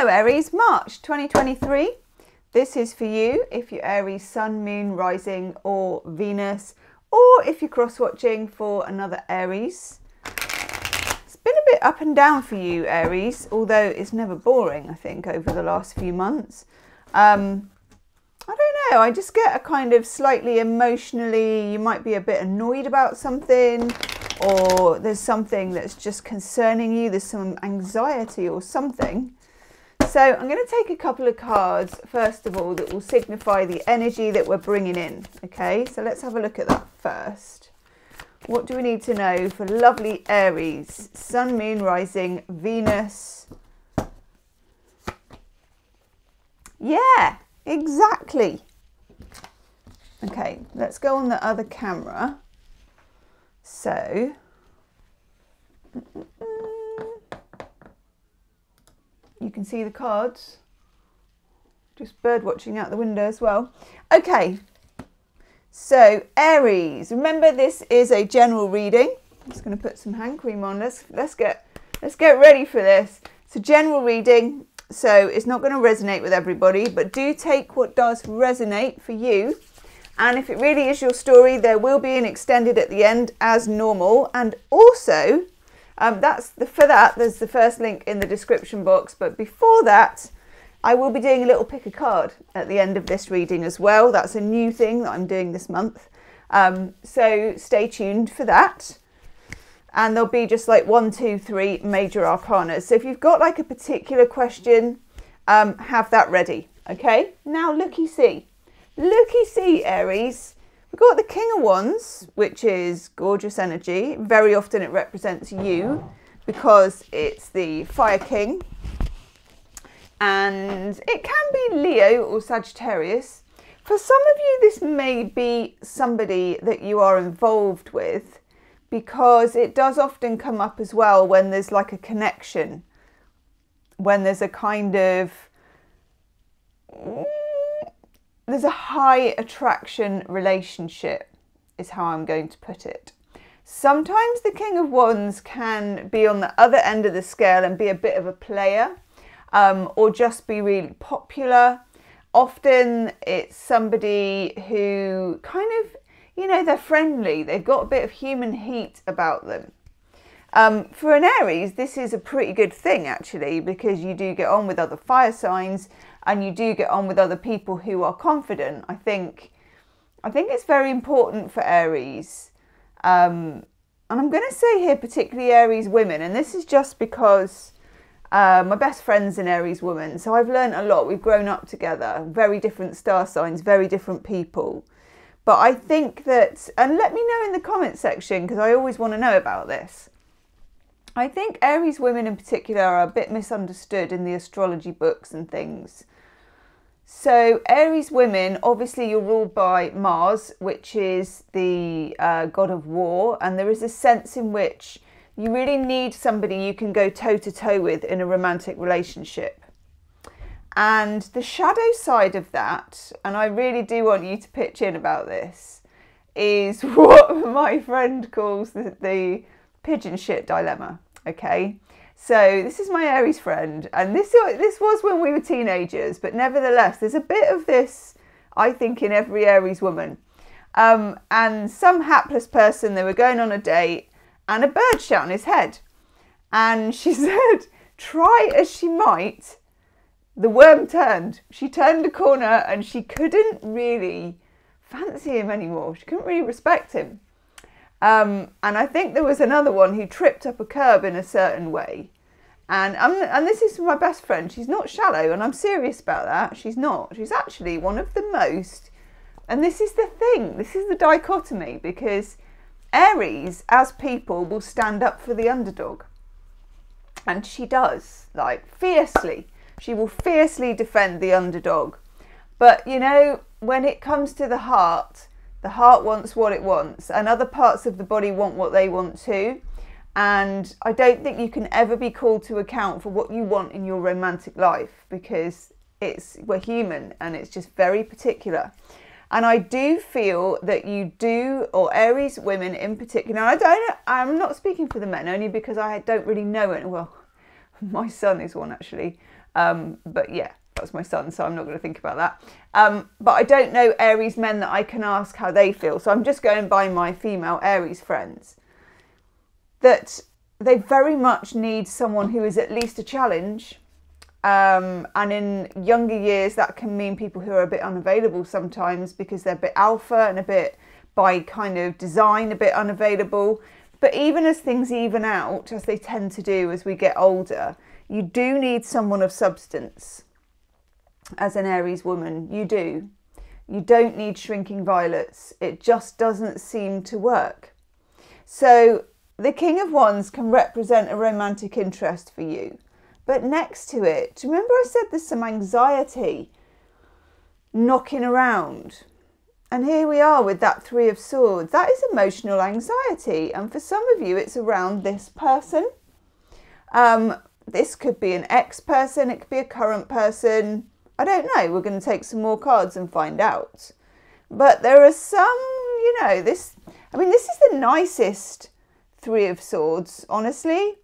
Hello Aries, March 2023. This is for you if you're Aries Sun, Moon, Rising or Venus or if you're cross-watching for another Aries. It's been a bit up and down for you Aries, although it's never boring I think over the last few months. Um, I don't know, I just get a kind of slightly emotionally, you might be a bit annoyed about something or there's something that's just concerning you, there's some anxiety or something. So I'm going to take a couple of cards, first of all, that will signify the energy that we're bringing in. Okay, so let's have a look at that first. What do we need to know for lovely Aries, Sun, Moon, Rising, Venus? Yeah, exactly. Okay, let's go on the other camera. So, you can see the cards. Just bird watching out the window as well. Okay, so Aries. Remember, this is a general reading. I'm just going to put some hand cream on. Let's let's get let's get ready for this. It's a general reading, so it's not going to resonate with everybody, but do take what does resonate for you. And if it really is your story, there will be an extended at the end as normal. And also, um, that's the, for that, there's the first link in the description box. But before that, I will be doing a little pick a card at the end of this reading as well. That's a new thing that I'm doing this month. Um, so stay tuned for that. And there'll be just like one, two, three major arcanas. So if you've got like a particular question, um, have that ready. Okay, now looky see. Looky see, Aries. We've got the King of Wands, which is gorgeous energy. Very often it represents you because it's the Fire King. And it can be Leo or Sagittarius. For some of you, this may be somebody that you are involved with because it does often come up as well when there's like a connection, when there's a kind of there's a high attraction relationship, is how I'm going to put it. Sometimes the King of Wands can be on the other end of the scale and be a bit of a player um, or just be really popular. Often it's somebody who kind of, you know, they're friendly, they've got a bit of human heat about them. Um, for an Aries, this is a pretty good thing actually because you do get on with other fire signs and you do get on with other people who are confident. I think, I think it's very important for Aries. Um, and I'm going to say here, particularly Aries women, and this is just because uh, my best friend's an Aries woman, so I've learned a lot. We've grown up together, very different star signs, very different people. But I think that, and let me know in the comment section because I always want to know about this. I think Aries women in particular are a bit misunderstood in the astrology books and things. So, Aries women, obviously, you're ruled by Mars, which is the uh, god of war, and there is a sense in which you really need somebody you can go toe to toe with in a romantic relationship. And the shadow side of that, and I really do want you to pitch in about this, is what my friend calls the, the pigeon shit dilemma. Okay. So this is my Aries friend, and this this was when we were teenagers, but nevertheless, there's a bit of this, I think, in every Aries woman. Um, and some hapless person, they were going on a date, and a bird shot on his head, and she said, "Try as she might, the worm turned. She turned a corner, and she couldn't really fancy him anymore. She couldn't really respect him." Um, and I think there was another one who tripped up a curb in a certain way. And, and this is my best friend. She's not shallow, and I'm serious about that. She's not. She's actually one of the most. And this is the thing, this is the dichotomy, because Aries, as people, will stand up for the underdog. And she does, like fiercely. She will fiercely defend the underdog. But you know, when it comes to the heart, the heart wants what it wants, and other parts of the body want what they want too. And I don't think you can ever be called to account for what you want in your romantic life because it's we're human and it's just very particular. And I do feel that you do, or Aries women in particular. I don't. I'm not speaking for the men only because I don't really know it. Well, My son is one actually. Um, but yeah, that's my son, so I'm not going to think about that. Um, but I don't know Aries men that I can ask how they feel. So I'm just going by my female Aries friends. That they very much need someone who is at least a challenge. Um, and in younger years, that can mean people who are a bit unavailable sometimes because they're a bit alpha and a bit by kind of design, a bit unavailable. But even as things even out, as they tend to do as we get older, you do need someone of substance as an Aries woman. You do. You don't need shrinking violets. It just doesn't seem to work. So the King of Wands can represent a romantic interest for you. But next to it, remember I said there's some anxiety knocking around? And here we are with that Three of Swords. That is emotional anxiety. And for some of you, it's around this person. Um, this could be an ex person, it could be a current person. I don't know. We're going to take some more cards and find out. But there are some, you know, this, I mean, this is the nicest Three of Swords, honestly,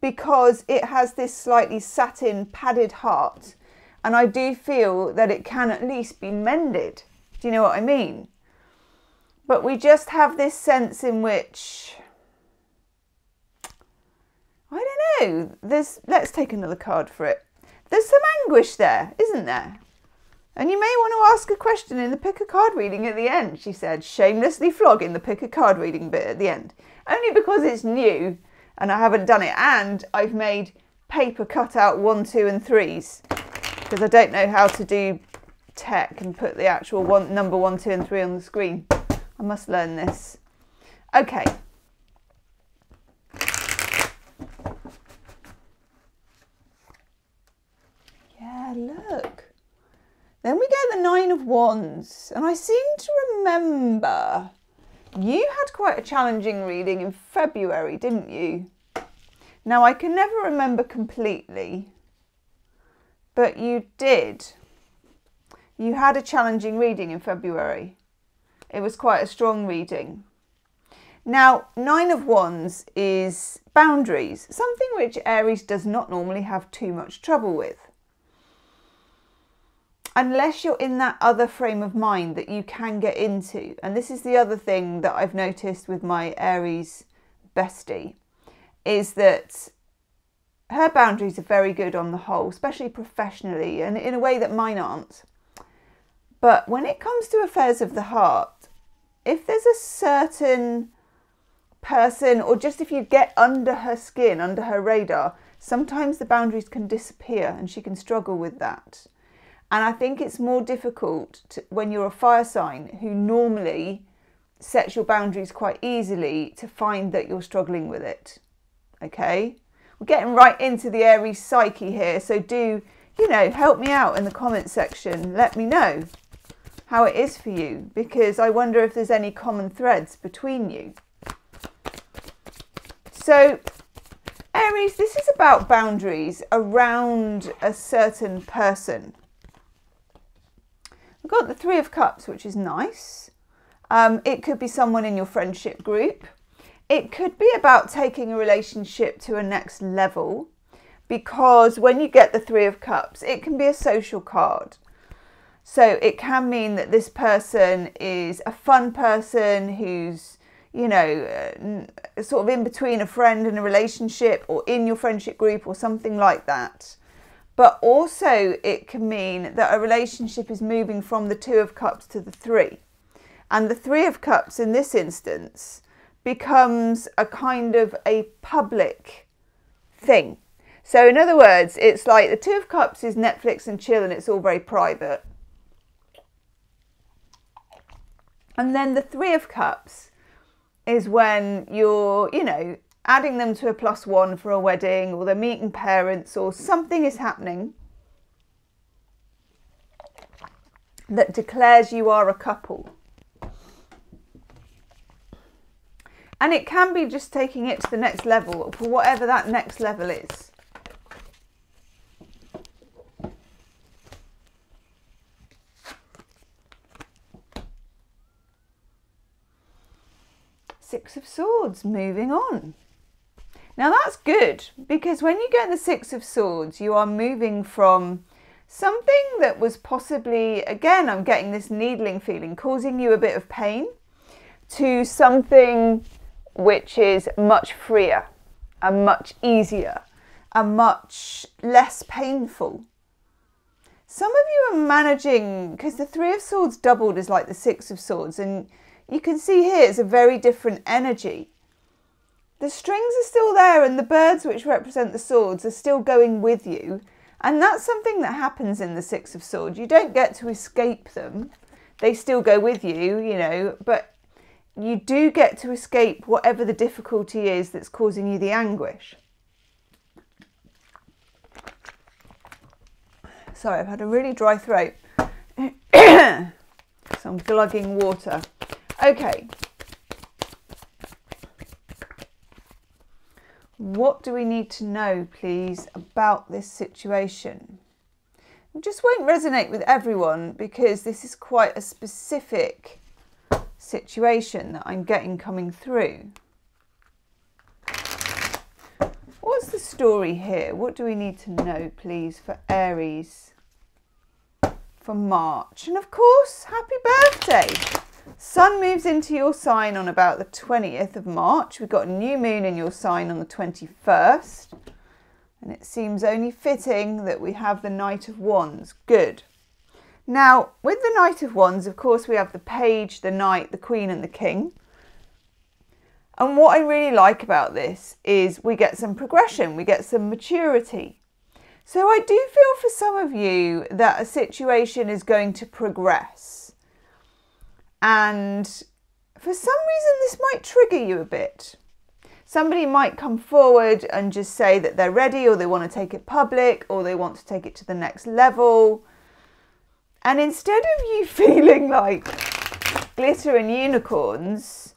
because it has this slightly satin padded heart. And I do feel that it can at least be mended. Do you know what I mean? But we just have this sense in which I don't know. There's let's take another card for it. There's some anguish there, isn't there? And you may want to ask a question in the pick a card reading at the end, she said, shamelessly flogging the pick a card reading bit at the end. Only because it's new and I haven't done it, and I've made paper cut out one, two, and threes because I don't know how to do tech and put the actual one number one, two, and three on the screen. I must learn this. Okay. Look. Then we get the Nine of Wands, and I seem to remember you had quite a challenging reading in February, didn't you? Now, I can never remember completely, but you did. You had a challenging reading in February. It was quite a strong reading. Now, Nine of Wands is boundaries, something which Aries does not normally have too much trouble with. Unless you're in that other frame of mind that you can get into. And this is the other thing that I've noticed with my Aries bestie is that her boundaries are very good on the whole, especially professionally, and in a way that mine aren't. But when it comes to affairs of the heart, if there's a certain person, or just if you get under her skin, under her radar, sometimes the boundaries can disappear and she can struggle with that. And I think it's more difficult to, when you're a fire sign who normally sets your boundaries quite easily to find that you're struggling with it. Okay? We're getting right into the Aries psyche here, so do, you know, help me out in the comment section. Let me know how it is for you because I wonder if there's any common threads between you. So, Aries, this is about boundaries around a certain person. We've got the Three of Cups, which is nice. Um, it could be someone in your friendship group. It could be about taking a relationship to a next level because when you get the Three of Cups, it can be a social card. So it can mean that this person is a fun person who's, you know, uh, sort of in between a friend and a relationship or in your friendship group or something like that. But also, it can mean that a relationship is moving from the Two of Cups to the Three. And the Three of Cups in this instance becomes a kind of a public thing. So, in other words, it's like the Two of Cups is Netflix and chill and it's all very private. And then the Three of Cups is when you're, you know, adding them to a plus one for a wedding or they're meeting parents or something is happening that declares you are a couple. And it can be just taking it to the next level for whatever that next level is. Six of Swords, moving on. Now that's good because when you get the Six of Swords, you are moving from something that was possibly, again, I'm getting this needling feeling, causing you a bit of pain, to something which is much freer and much easier and much less painful. Some of you are managing, because the Three of Swords doubled is like the Six of Swords, and you can see here it's a very different energy the strings are still there and the birds which represent the swords are still going with you. And that's something that happens in the Six of Swords. You don't get to escape them. They still go with you, you know, but you do get to escape whatever the difficulty is that's causing you the anguish. Sorry, I've had a really dry throat. so I'm glugging water. Okay, What do we need to know, please, about this situation? It just won't resonate with everyone because this is quite a specific situation that I'm getting coming through. What's the story here? What do we need to know, please, for Aries for March? And of course, happy birthday! Sun moves into your sign on about the 20th of March. We've got a new moon in your sign on the 21st. And it seems only fitting that we have the Knight of Wands. Good. Now, with the Knight of Wands, of course, we have the Page, the Knight, the Queen, and the King. And what I really like about this is we get some progression, we get some maturity. So I do feel for some of you that a situation is going to progress and for some reason, this might trigger you a bit. Somebody might come forward and just say that they're ready, or they want to take it public, or they want to take it to the next level. And instead of you feeling like glitter and unicorns,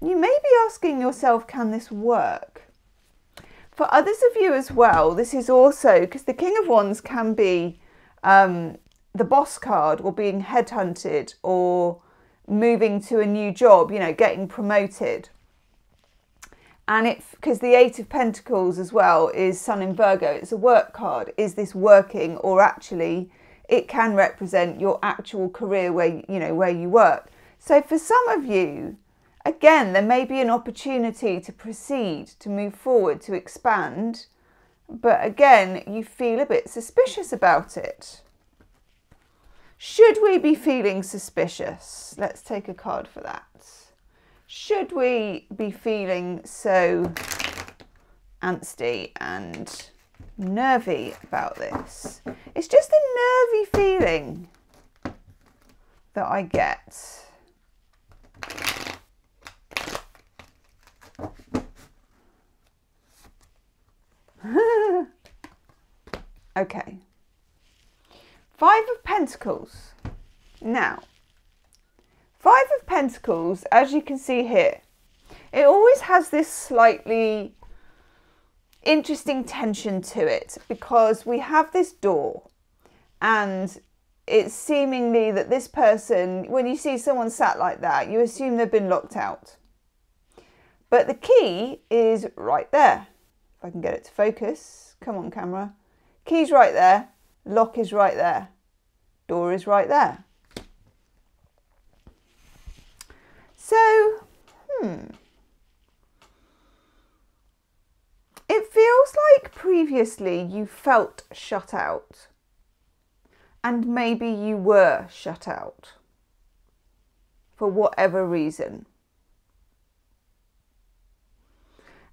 you may be asking yourself, can this work? For others of you as well, this is also because the King of Wands can be um, the boss card or being headhunted or moving to a new job, you know, getting promoted. And it because the Eight of Pentacles as well is Sun in Virgo, it's a work card. Is this working or actually it can represent your actual career where you know where you work. So for some of you, again, there may be an opportunity to proceed, to move forward, to expand. But again, you feel a bit suspicious about it. Should we be feeling suspicious? Let's take a card for that. Should we be feeling so angsty and nervy about this? It's just a nervy feeling that I get. okay. Five of Pentacles. Now, Five of Pentacles, as you can see here, it always has this slightly interesting tension to it because we have this door and it's seemingly that this person, when you see someone sat like that, you assume they've been locked out. But the key is right there. If I can get it to focus. Come on, camera. Key's right there. Lock is right there. Door is right there. So, hmm. It feels like previously you felt shut out. And maybe you were shut out for whatever reason.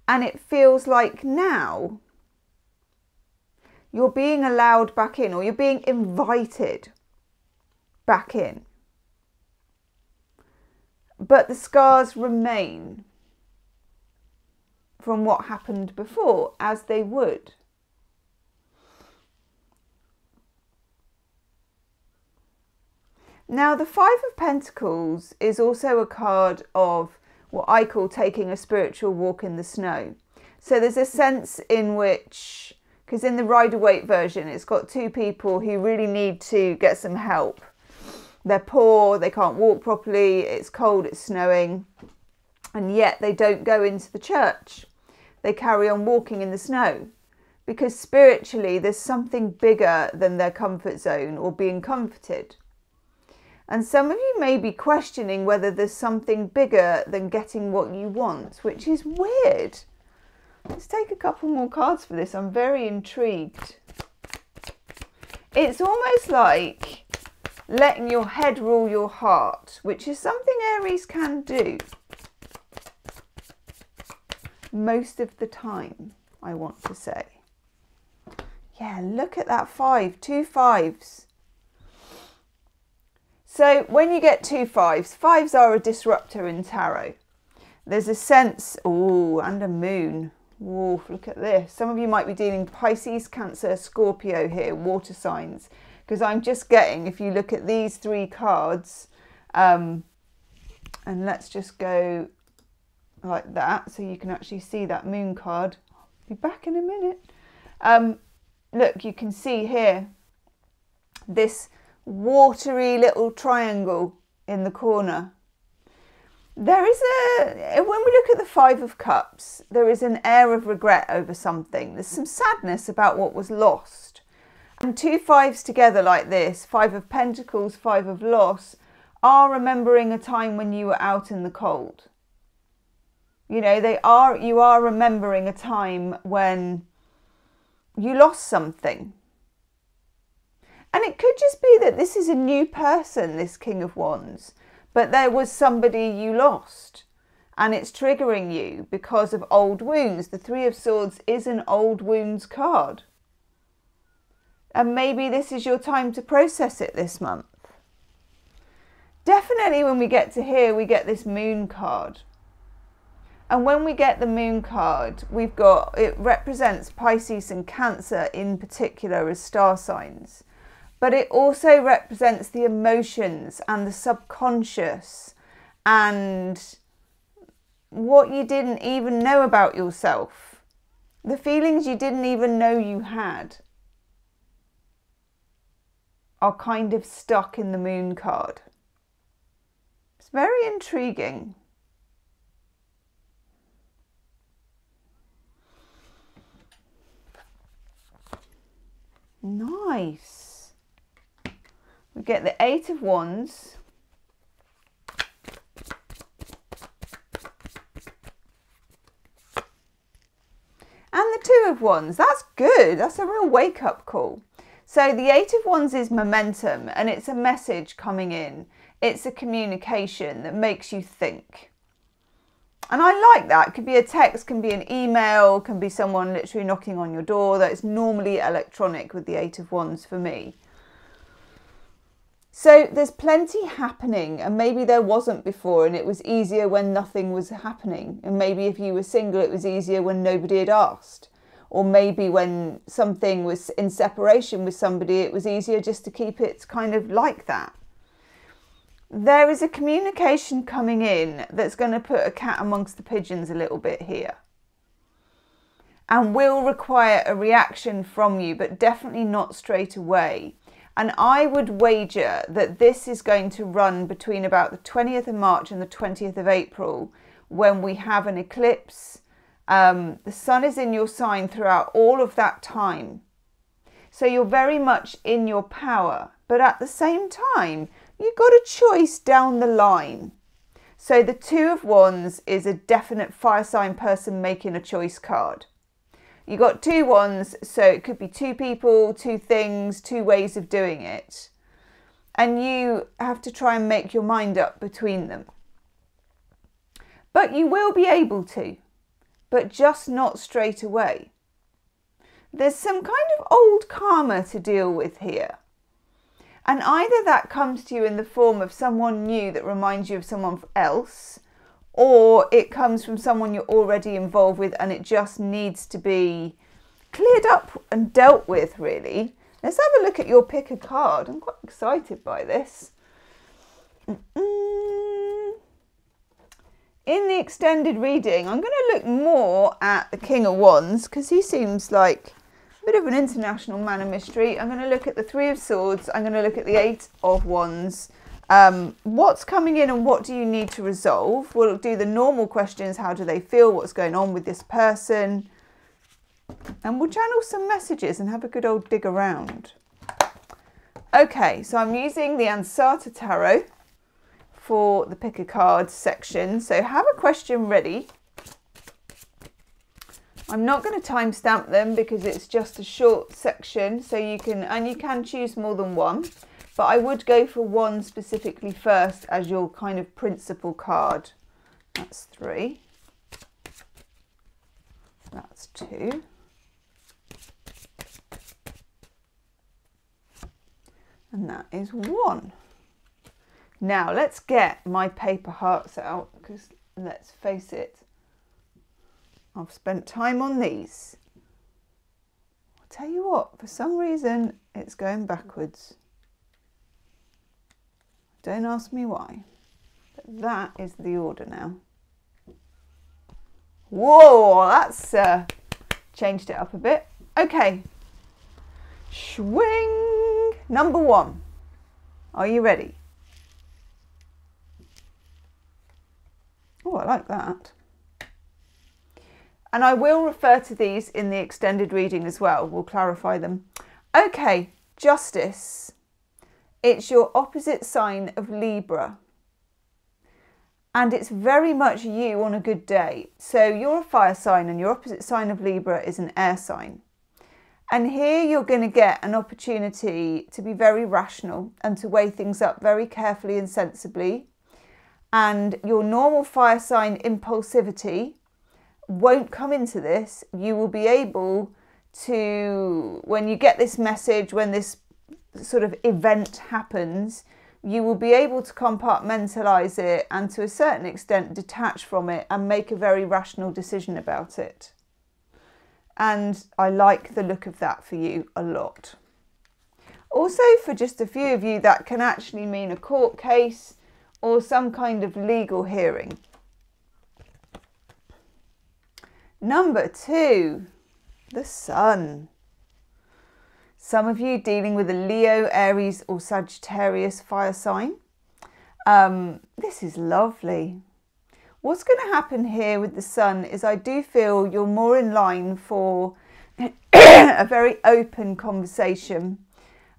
And it feels like now you're being allowed back in or you're being invited back in. But the scars remain from what happened before, as they would. Now, the Five of Pentacles is also a card of what I call taking a spiritual walk in the snow. So there's a sense in which because in the Rider Waite version, it's got two people who really need to get some help. They're poor, they can't walk properly, it's cold, it's snowing, And yet they don't go into the church. They carry on walking in the snow because spiritually there's something bigger than their comfort zone or being comforted. And some of you may be questioning whether there's something bigger than getting what you want, which is weird. Let's take a couple more cards for this. I'm very intrigued. It's almost like letting your head rule your heart, which is something Aries can do most of the time, I want to say. Yeah, look at that five, two fives. So when you get two fives, fives are a disruptor in tarot. There's a sense, oh, and a moon. Look at this. Some of you might be dealing Pisces, Cancer, Scorpio here, water signs. Because I'm just getting, if you look at these three cards, um, and let's just go like that so you can actually see that moon card. I'll be back in a minute. Um, look, you can see here this watery little triangle in the corner there is a, when we look at the Five of Cups, there is an air of regret over something. There's some sadness about what was lost. And two fives together like this, Five of Pentacles, Five of Loss, are remembering a time when you were out in the cold. You know, they are, you are remembering a time when you lost something. And it could just be that this is a new person, this King of Wands but there was somebody you lost and it's triggering you because of old wounds. The Three of Swords is an old wounds card. And maybe this is your time to process it this month. Definitely, when we get to here, we get this moon card. And when we get the moon card, we've got it represents Pisces and Cancer in particular as star signs but it also represents the emotions and the subconscious and what you didn't even know about yourself, the feelings you didn't even know you had are kind of stuck in the moon card. It's very intriguing. Nice. We get the Eight of Wands. And the Two of Wands. That's good. That's a real wake up call. So the Eight of Wands is momentum and it's a message coming in. It's a communication that makes you think. And I like that. It could be a text, can be an email, can be someone literally knocking on your door. That's normally electronic with the Eight of Wands for me. So there's plenty happening, and maybe there wasn't before, and it was easier when nothing was happening. And maybe if you were single, it was easier when nobody had asked. Or maybe when something was in separation with somebody, it was easier just to keep it kind of like that. There is a communication coming in that's going to put a cat amongst the pigeons a little bit here and will require a reaction from you, but definitely not straight away. And I would wager that this is going to run between about the 20th of March and the 20th of April when we have an eclipse. Um, the sun is in your sign throughout all of that time. So you're very much in your power. But at the same time, you've got a choice down the line. So the Two of Wands is a definite fire sign person making a choice card you got two wands, so it could be two people, two things, two ways of doing it. And you have to try and make your mind up between them. But you will be able to, but just not straight away. There's some kind of old karma to deal with here. And either that comes to you in the form of someone new that reminds you of someone else, or it comes from someone you're already involved with and it just needs to be cleared up and dealt with, really. Let's have a look at your pick a card. I'm quite excited by this. In the extended reading, I'm going to look more at the King of Wands because he seems like a bit of an international man of mystery. I'm going to look at the Three of Swords. I'm going to look at the Eight of Wands Um, what's coming in and what do you need to resolve? We'll do the normal questions. How do they feel? What's going on with this person? And we'll channel some messages and have a good old dig around. Okay, so I'm using the Ansata Tarot for the pick a card section. So have a question ready. I'm not going to timestamp them because it's just a short section so you can and you can choose more than one but I would go for one specifically first as your kind of principal card. That's three. That's two. And that is one. Now let's get my paper hearts out because let's face it, I've spent time on these. I'll tell you what, for some reason it's going backwards. Don't ask me why. But that is the order now. Whoa, that's uh, changed it up a bit. Okay. Swing. Number one. Are you ready? Oh, I like that. And I will refer to these in the extended reading as well. We'll clarify them. Okay, justice. It's your opposite sign of Libra. And it's very much you on a good day. So you're a fire sign, and your opposite sign of Libra is an air sign. And here you're going to get an opportunity to be very rational and to weigh things up very carefully and sensibly. And your normal fire sign impulsivity won't come into this. You will be able to, when you get this message, when this sort of event happens, you will be able to compartmentalize it and to a certain extent detach from it and make a very rational decision about it. And I like the look of that for you a lot. Also, for just a few of you, that can actually mean a court case or some kind of legal hearing. Number two, the sun. Some of you dealing with a Leo, Aries, or Sagittarius fire sign. Um, this is lovely. What's going to happen here with the sun is I do feel you're more in line for a very open conversation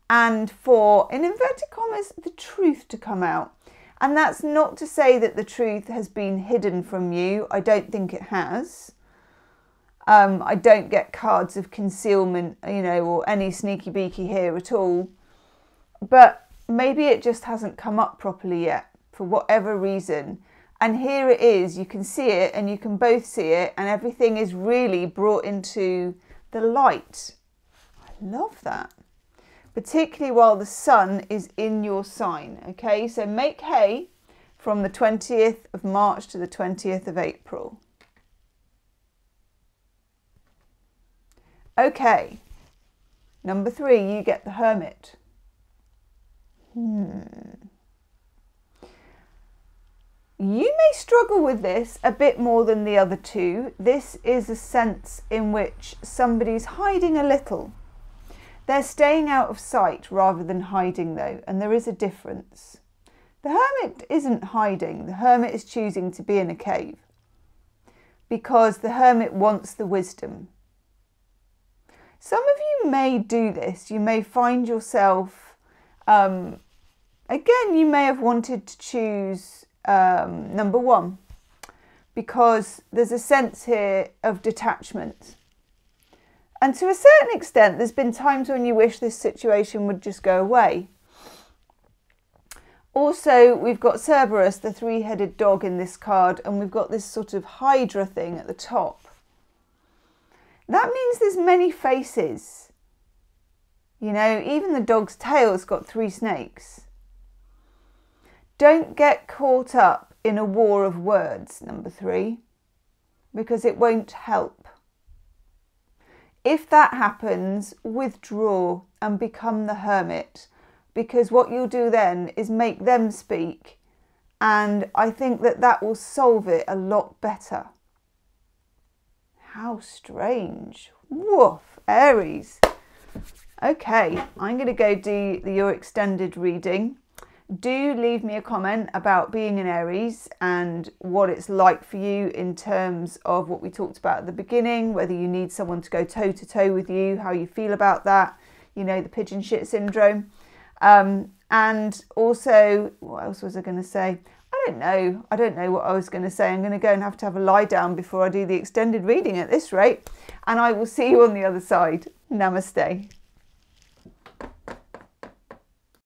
and for, in inverted commas, the truth to come out. And that's not to say that the truth has been hidden from you. I don't think it has. Um, I don't get cards of concealment, you know, or any sneaky beaky here at all. But maybe it just hasn't come up properly yet for whatever reason. And here it is, you can see it and you can both see it, and everything is really brought into the light. I love that. Particularly while the sun is in your sign. Okay, so make hay from the 20th of March to the 20th of April. Okay, number three, you get the hermit. Hmm. You may struggle with this a bit more than the other two. This is a sense in which somebody's hiding a little. They're staying out of sight rather than hiding, though, and there is a difference. The hermit isn't hiding, the hermit is choosing to be in a cave because the hermit wants the wisdom. Some of you may do this. You may find yourself, um, again, you may have wanted to choose um, number one because there's a sense here of detachment. And to a certain extent, there's been times when you wish this situation would just go away. Also, we've got Cerberus, the three headed dog, in this card, and we've got this sort of Hydra thing at the top. That means there's many faces. You know, even the dog's tail's got three snakes. Don't get caught up in a war of words, number three, because it won't help. If that happens, withdraw and become the hermit, because what you'll do then is make them speak, and I think that that will solve it a lot better. How strange. Woof, Aries. Okay, I'm going to go do your extended reading. do leave me a comment about being an Aries and what it's like for you in terms of what we talked about at the beginning, whether you need someone to go toe to toe with you, how you feel about that, you know, the pigeon shit syndrome. Um, and also, what else was I going to say? Don't know. I don't know what I was going to say. I'm going to go and have to have a lie down before I do the extended reading at this rate. And I will see you on the other side. Namaste.